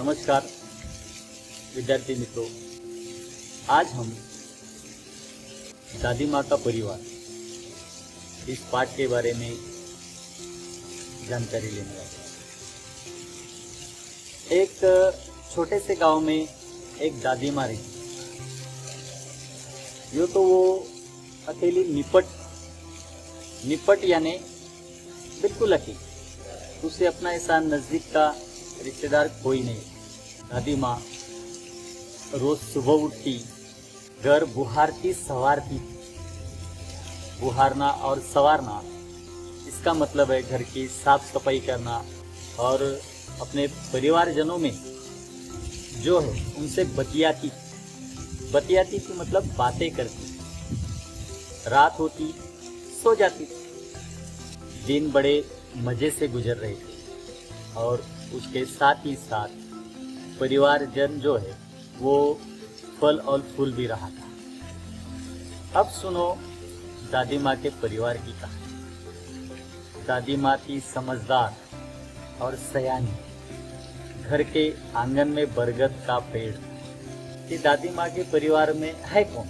नमस्कार, विद्यार्थी मित्रों। आज हम दादी माँ का परिवार, इस पाठ के बारे में जानकारी लेने वाले एक छोटे से गाँव में एक दादी माँ रहती यो तो वो अकेली निपट निपट यानी बिल्कुल अकेली। उसे अपना ऐसा नज़दीक का रिश्तेदार कोई नहीं। दादी माँ, रोज सुबह उठती, घर बुहारती सवारती बुहारना और सवारना, इसका मतलब है घर की साफ़ सफ़ाई करना और अपने परिवारजनों में जो है उनसे बतियाती। बतियाती थी मतलब बातें करती। रात होती, सो जाती। दिन बड़े मज़े से गुजर रहे थे और उसके साथ ही साथ परिवारजन जो है, वो फल और फूल भी रहा था। अब सुनो दादी माँ के परिवार की कहानी। दादी माँ थी समझदार और सयानी। घर के आँगन में बरगद का पेड़ कि दादी माँ के परिवार में है कौन?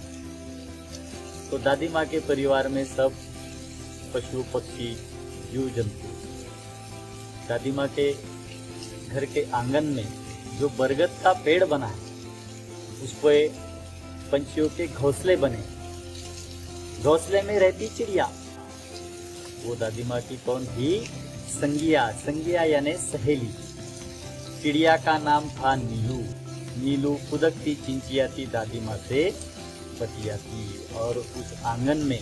तो दादी माँ के परिवार में सब पशु, पक्षी जीव जंतु दादी माँ के घर के आँगन में जो बरगद का पेड़ बना है, उस पर पंछियों के घोंसले बने घोंसले में रहती चिड़िया। वो दादी माँ की कौन थी? संगिया। संगिया यानी सहेली। चिड़िया का नाम था नीलू। नीलू खुदकती चिंचियाती दादी माँ से बतियाती और उस आँगन में,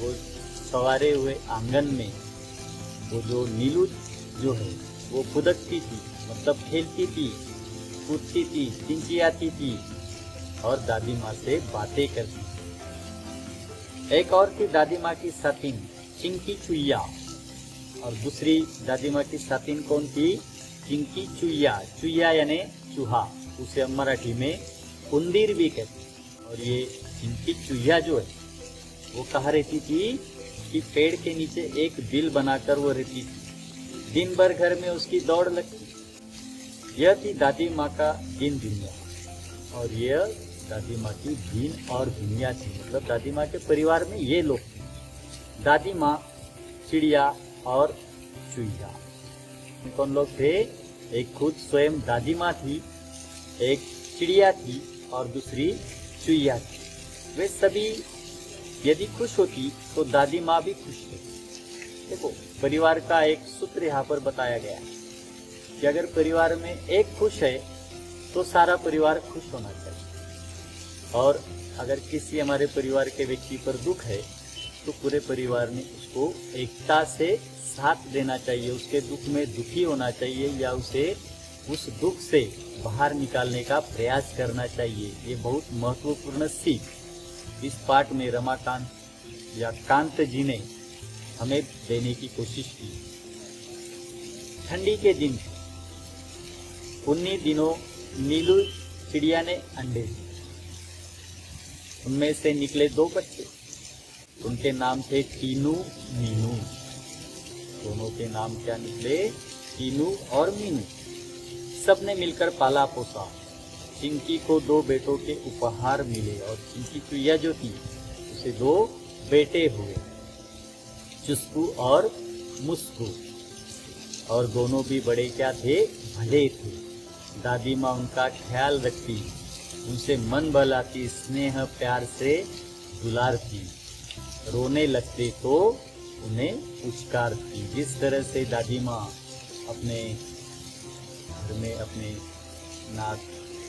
वो सवारे हुए आँगन में, वो जो नीलू जो है वो खुदकती थी मतलब खेलती थी, कूदती थी, चिंचियाती थी और दादी माँ से बातें करती थी। एक और थी दादी माँ की सातिन, चिंकी चुईया और दूसरी दादी माँ की सातिन कौन थी? चिंकी चुईया चुईया यानी चूहा, उसे हम मराठी में कुंदीर भी कहते और ये चिंकी चुईया जो है, वो कहा रहती थी कि पेड़ के नीचे एक बिल बनाकर वो रहती थी। दिन भर घर में उसकी दौड़ लगती। यह थी दादी माँ का दिन दुनिया। और यह दादी माँ की दिन और दुनिया थी। मतलब दादी माँ के परिवार में ये लोग थे। दादी माँ चिड़िया और चुईया कौन लोग थे? एक खुद स्वयं दादी माँ थी, एक चिड़िया थी और दूसरी चुईया थी। वे सभी यदि खुश होती तो दादी माँ भी खुश थी देखो, परिवार का एक सूत्र यहाँ पर बताया गया है कि अगर परिवार में एक खुश है तो सारा परिवार खुश होना चाहिए। और अगर किसी हमारे परिवार के व्यक्ति पर दुख है तो पूरे परिवार ने उसको एकता से साथ देना चाहिए, उसके दुख में दुखी होना चाहिए या उसे उस दुख से बाहर निकालने का प्रयास करना चाहिए। ये बहुत महत्वपूर्ण सीख। इस पाठ में रमाकांत या कांत जी ने हमें देने की कोशिश की। ठंडी के दिन उन्हीं दिनों नीलू चिड़िया ने अंडे दिए। उनमें से निकले दो बच्चे, उनके नाम थे टीनू, मीनू। दोनों के नाम क्या निकले? टीनू और मीनू। सबने मिलकर पाला पोसा। चिंकी को दो बेटों के उपहार मिले और चिंकी चुईया जो थी, उसे दो बेटे हुए। चुस्कू और मुस्कू। और दोनों भी बड़े क्या थे? भले थे। दादी माँ उनका ख्याल रखती। उनसे मन बहलाती, स्नेह, प्यार से दुलारती। रोने लगते तो उन्हें उचकारती जिस तरह से दादी माँ अपने घर में अपने नात,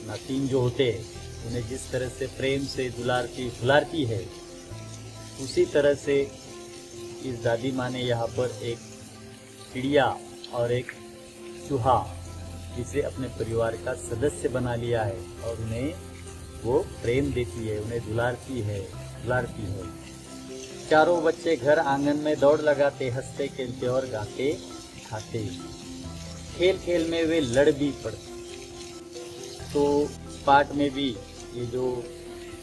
नातिन जो होते हैं, उन्हें जिस तरह से प्रेम से दुलारती फुलारती है, उसी तरह से इस दादी माँ ने यहाँ पर एक चिड़िया और एक चूहा जिसे अपने परिवार का सदस्य बना लिया है और उन्हें वो प्रेम देती है, उन्हें दुलारती है दुलारती है। चारों बच्चे घर आँगन में दौड़ लगाते, हँसते, खेलते और गाते, खाते। खेल खेल में वे लड़ भी पड़ते तो पाठ में भी ये जो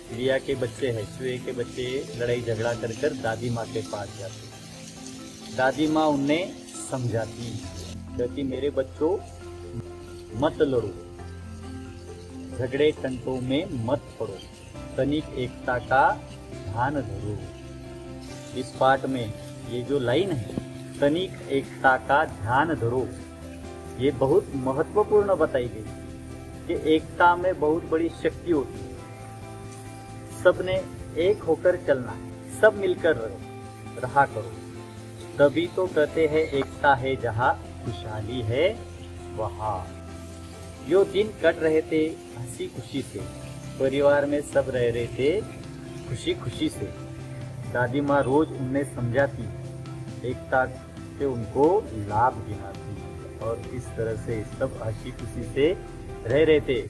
चिड़िया के बच्चे हैं, चूहे के बच्चे लड़ाई झगड़ा कर कर दादी माँ के पास जाते। दादी माँ उन्हें समझाती कहती, मेरे बच्चों, मत लड़ो। झगड़े टंटों में मत पड़ो। तनिक एकता का ध्यान धरो इस पाठ में ये जो लाइन है, तनिक एकता का ध्यान धरो ये बहुत महत्वपूर्ण बताई गई कि एकता में बहुत बड़ी शक्ति होती है। सबने एक होकर चलना सब मिलकर रहो, रहा करो। तभी तो कहते हैं, एकता है जहाँ खुशहाली है, वहाँ। यो दिन कट रहे थे हँसी खुशी से, परिवार में सब रह रहे थे खुशी खुशी से। दादी माँ रोज उन्हें समझाती, एकता से उनको लाभ गिनाती और इस तरह से सब हँसी खुशी से रह रहे थे।